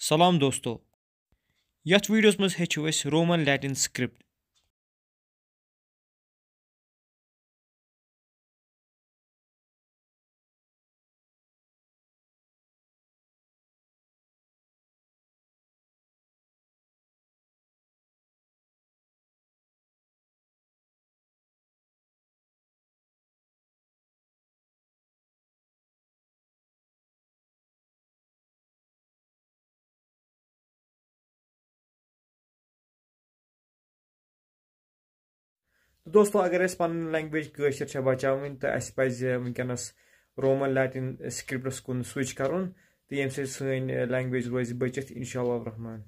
سلام دوستو یتھ ویڈیوس منٛز ہیٚچھو اس رومن لیٹن سکرپٹ دوستو، اگر اس پن لینگویج قشر بچاؤن تو اَسہِ پز ونکس رومن لیٹِن سکرپٹس کُن سوئچ کرن تو ییٚمہِ سۭتۍ سن لینگویج روز بچت انشاء اللہ رحمان۔